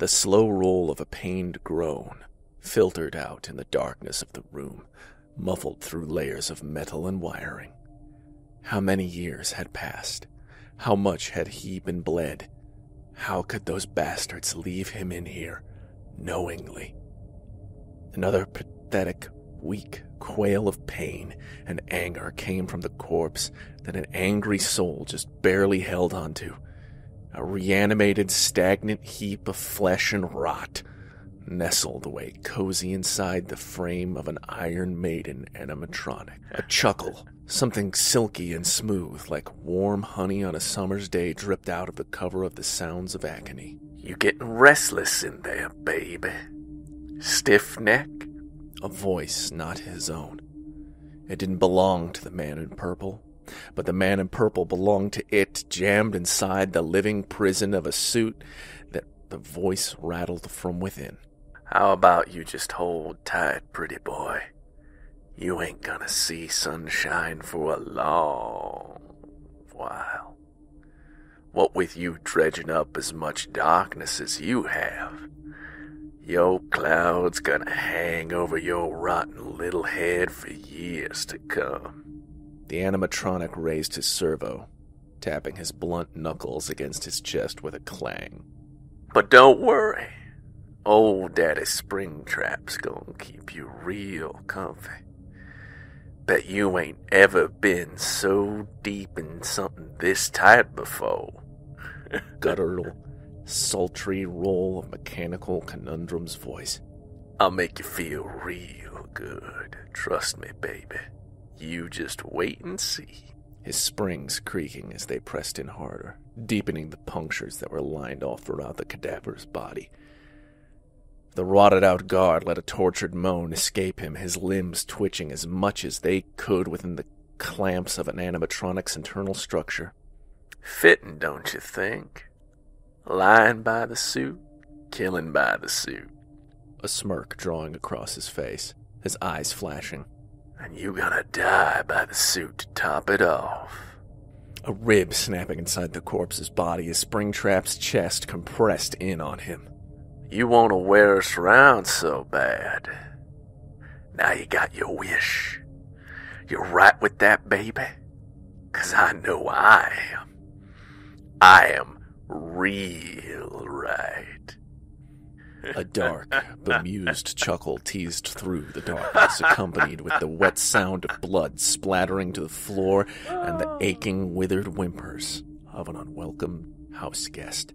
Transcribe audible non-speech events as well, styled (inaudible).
The slow roll of a pained groan filtered out in the darkness of the room, muffled through layers of metal and wiring. How many years had passed? How much had he been bled? How could those bastards leave him in here, knowingly? Another pathetic, weak quail of pain and anger came from the corpse that an angry soul just barely held onto. A reanimated, stagnant heap of flesh and rot, nestled away cozy inside the frame of an Iron Maiden animatronic. A chuckle, something silky and smooth, like warm honey on a summer's day, dripped out of the cover of the sounds of agony. You getting restless in there, baby? Stiff neck? A voice not his own. It didn't belong to the man in purple, but the man in purple belonged to it, jammed inside the living prison of a suit that the voice rattled from within. How about you just hold tight, pretty boy? You ain't gonna see sunshine for a long while. What with you dredging up as much darkness as you have, your cloud's gonna hang over your rotten little head for years to come. The animatronic raised his servo, tapping his blunt knuckles against his chest with a clang. But don't worry. Old Daddy Springtrap's gonna keep you real comfy. Bet you ain't ever been so deep in something this tight before. (laughs) Guttural, sultry roll of mechanical conundrum's voice. I'll make you feel real good. Trust me, baby. You just wait and see. His springs creaking as they pressed in harder, deepening the punctures that were lined all throughout the cadaver's body. The rotted out guard let a tortured moan escape him, his limbs twitching as much as they could within the clamps of an animatronic's internal structure. Fitting, don't you think? Lying by the suit, killing by the suit. A smirk drawing across his face, his eyes flashing. And you gonna die by the suit to top it off. A rib snapping inside the corpse's body as Springtrap's chest compressed in on him. You want to wear us around so bad. Now you got your wish. You're right with that baby? Cause I know I am. I am real right. A dark, bemused chuckle teased through the darkness, accompanied with the wet sound of blood splattering to the floor and the aching, withered whimpers of an unwelcome house guest.